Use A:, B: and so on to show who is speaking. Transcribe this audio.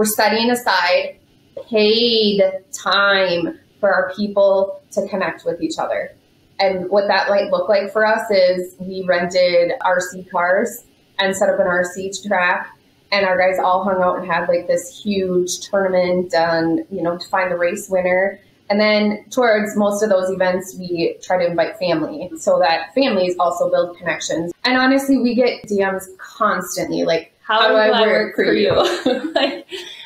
A: we're setting aside paid time for our people to connect with each other. And what that might look like for us is we rented RC cars and set up an RC track and our guys all hung out and had like this huge tournament done, you know, to find the race winner. And then towards most of those events, we try to invite family so that families also build connections. And honestly, we get DMs constantly like, how, how do I work, work for you?
B: you? like,